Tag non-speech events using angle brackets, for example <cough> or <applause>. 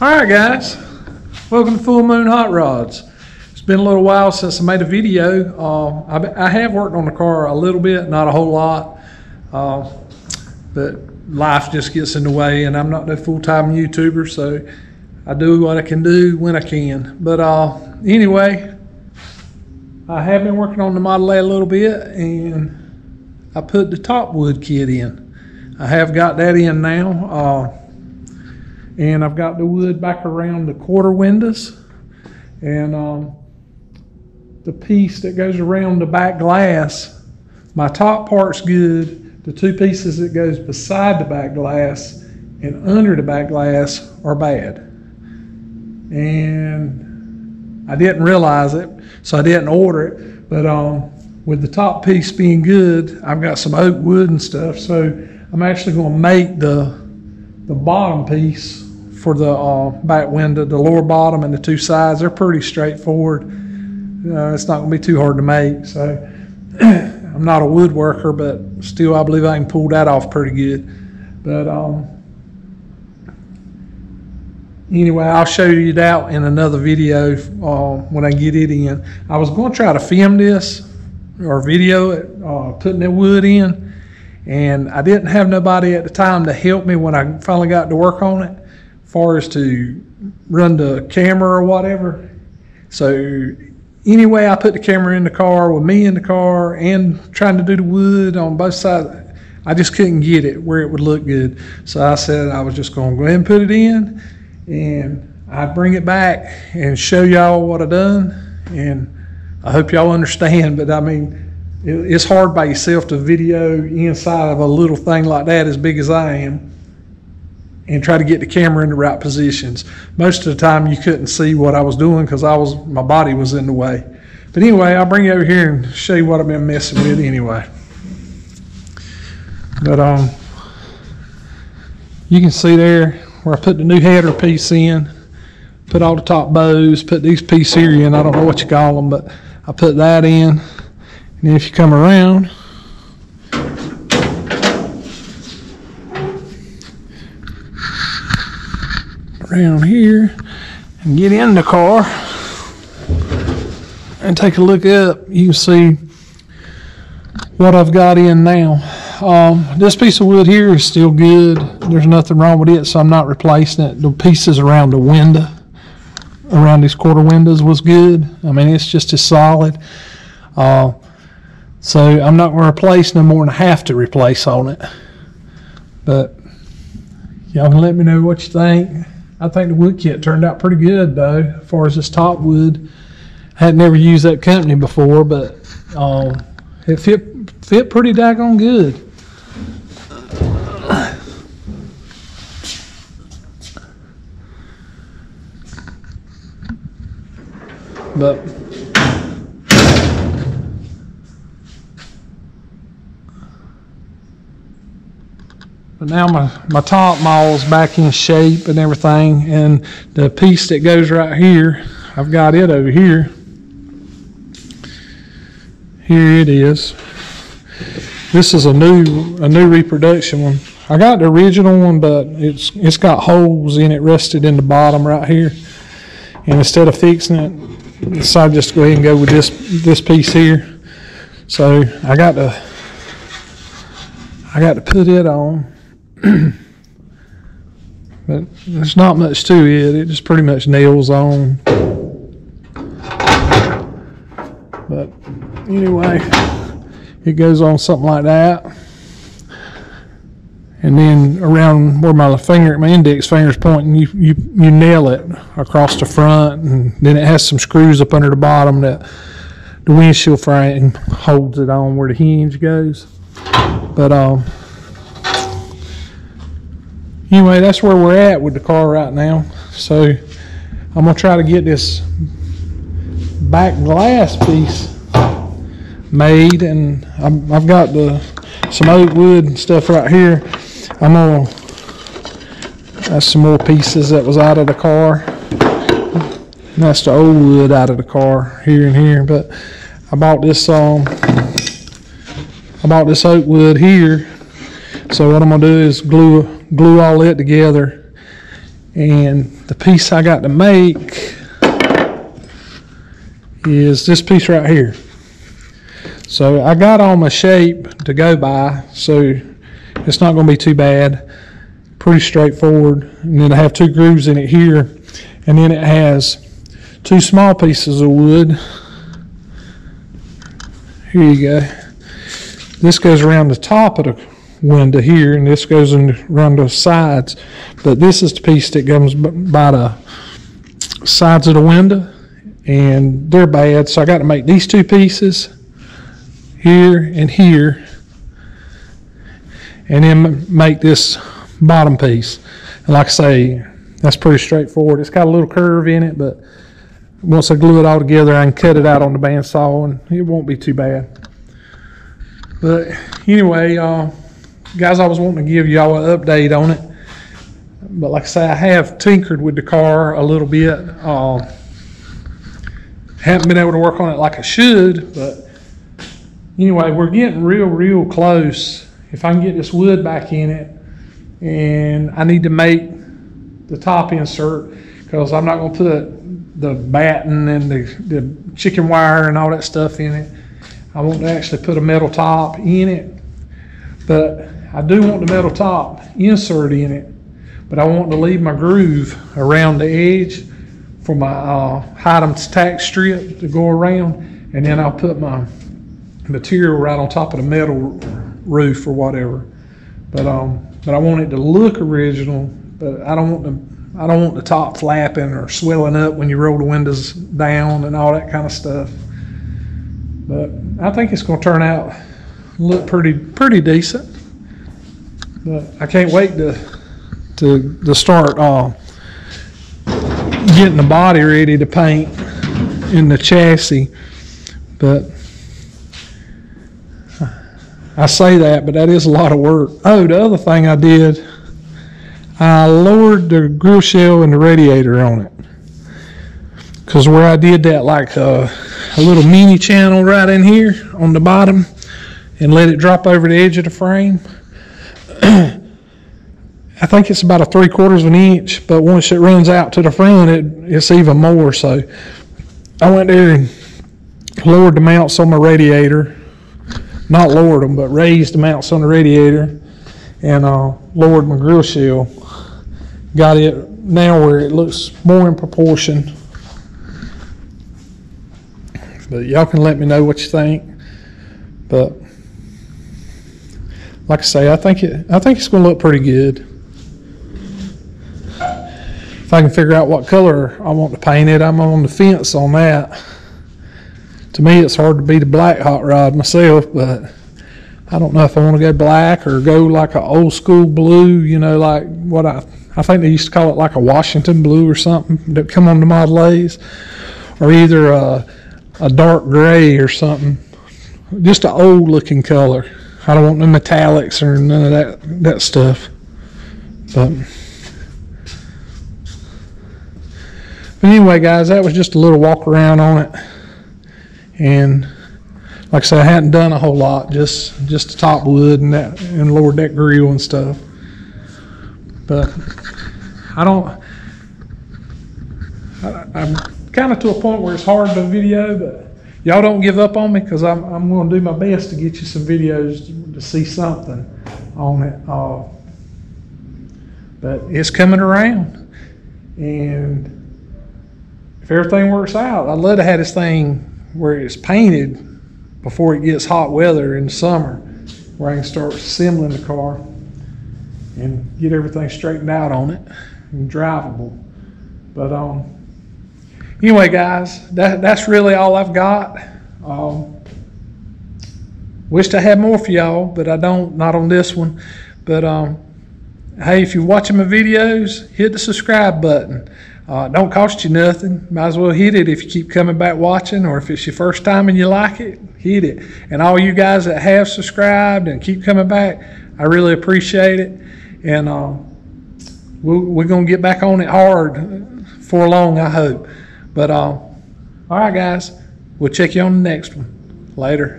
All right, guys. Welcome to Full Moon Hot Rods. It's been a little while since I made a video. Uh, I, I have worked on the car a little bit, not a whole lot, uh, but life just gets in the way, and I'm not a full-time YouTuber, so I do what I can do when I can. But uh, anyway, I have been working on the Model A a little bit, and I put the top wood kit in. I have got that in now. And I've got the wood back around the quarter windows. And um, the piece that goes around the back glass my top part's good. The two pieces that goes beside the back glass and under the back glass are bad. And I didn't realize it so I didn't order it. But um, with the top piece being good I've got some oak wood and stuff. So I'm actually going to make the the bottom piece for the uh, back window, the lower bottom and the two sides, they're pretty straightforward. Uh, it's not going to be too hard to make. So <clears throat> I'm not a woodworker, but still, I believe I can pull that off pretty good. But um, anyway, I'll show you that in another video uh, when I get it in. I was going to try to film this or video it, uh, putting that wood in, and I didn't have nobody at the time to help me when I finally got to work on it, far as to run the camera or whatever. So anyway, I put the camera in the car with me in the car and trying to do the wood on both sides. I just couldn't get it where it would look good. So I said I was just going to go ahead and put it in and I'd bring it back and show y'all what I done. And I hope y'all understand, but I mean, it's hard by yourself to video inside of a little thing like that as big as I am and try to get the camera in the right positions. Most of the time you couldn't see what I was doing because I was my body was in the way. But anyway, I'll bring you over here and show you what I've been messing with anyway. But um you can see there where I put the new header piece in, put all the top bows, put these pieces here in, I don't know what you call them, but I put that in. And if you come around, around here and get in the car and take a look up, you can see what I've got in now. Um, this piece of wood here is still good. There's nothing wrong with it, so I'm not replacing it. The pieces around the window, around these quarter windows was good. I mean, it's just as solid. Uh, so I'm not going to replace no more than I have to replace on it. But y'all can let me know what you think. I think the wood kit turned out pretty good though, as far as this top wood. I had never used that company before, but um, it fit fit pretty daggone good. But But now my, my top mall's back in shape and everything, and the piece that goes right here, I've got it over here. Here it is. This is a new a new reproduction one. I got the original one, but it's it's got holes in it rested in the bottom right here. And instead of fixing it, I decided just to go ahead and go with this this piece here. So I got to I got to put it on. <clears throat> but there's not much to it. It just pretty much nails on. But anyway, it goes on something like that. And then around where my finger, my index finger's pointing, you, you, you nail it across the front, and then it has some screws up under the bottom that the windshield frame holds it on where the hinge goes. But um, anyway, that's where we're at with the car right now. So I'm gonna try to get this back glass piece made, and I'm, I've got the some oak wood and stuff right here. I'm gonna that's some more pieces that was out of the car. And that's the old wood out of the car here and here. But I bought this um I bought this oak wood here. So what I'm gonna do is glue glue all it together And the piece I got to make is this piece right here. So I got all my shape to go by, so it's not going to be too bad. Pretty straightforward. And then I have two grooves in it here, and then it has two small pieces of wood. Here you go. This goes around the top of the window here, and this goes in, around the sides. But this is the piece that comes by the sides of the window, and they're bad. So I got to make these two pieces here and here, and then make this bottom piece. And like I say, that's pretty straightforward. It's got a little curve in it, but once I glue it all together, I can cut it out on the bandsaw, and it won't be too bad. But anyway, uh, guys, I was wanting to give y'all an update on it. But like I say, I have tinkered with the car a little bit. Uh, haven't been able to work on it like I should, but anyway, we're getting real, real close. If I can get this wood back in it, and I need to make the top insert because I'm not going to put the batten and the, the chicken wire and all that stuff in it. I want to actually put a metal top in it, but I do want the metal top insert in it, but I want to leave my groove around the edge for my uh, Hydems tack strip to go around, and then I'll put my material right on top of the metal roof or whatever. But um, but I want it to look original, but I don't want the I don't want the top flapping or swelling up when you roll the windows down and all that kind of stuff. But I think it's going to turn out look pretty pretty decent. But I can't wait to to to start uh, getting the body ready to paint in the chassis. But I say that, but that is a lot of work. Oh, the other thing I did, I lowered the grill shell and the radiator on it. Because where I did that, like uh, a little mini channel right in here on the bottom, and let it drop over the edge of the frame. I think it's about a three quarters of an inch, but once it runs out to the front, it, it's even more. So I went there and lowered the mounts on my radiator not lowered them, but raised the mounts on the radiator and uh, lowered my grill shell. Got it now where it looks more in proportion. But y'all can let me know what you think. But like I say, I think it I think it's gonna look pretty good. I can figure out what color I want to paint it, I'm on the fence on that to me, it's hard to beat a black hot rod myself, but I don't know if I want to go black or go like a old school blue, you know, like what I, I think they used to call it like a Washington blue or something that come on the Model A's, or either a, a dark gray or something. Just an old looking color. I don't want no metallics or none of that, that stuff. But, but anyway, guys, that was just a little walk around on it. And like I said, I hadn't done a whole lot, just just the top wood and that and lowered that grill and stuff. But I don't. I, I'm kind of to a point where it's hard to video, but y'all don't give up on me because I'm I'm going to do my best to get you some videos to, to see something on it. Uh, but it's coming around, and if everything works out, I'd love to have this thing where it's painted before it gets hot weather in the summer, where I can start assembling the car and get everything straightened out on it and drivable. But um, anyway, guys, that that's really all I've got. Um, wished I had more for y'all, but I don't. Not on this one. But um, hey, if you're watching my videos, hit the subscribe button. Uh, don't cost you nothing. Might as well hit it if you keep coming back watching, or if it's your first time and you like it, hit it. And all you guys that have subscribed and keep coming back, I really appreciate it. And uh, we're, we're going to get back on it hard for long, I hope. But uh, all right, guys, we'll check you on the next one. Later.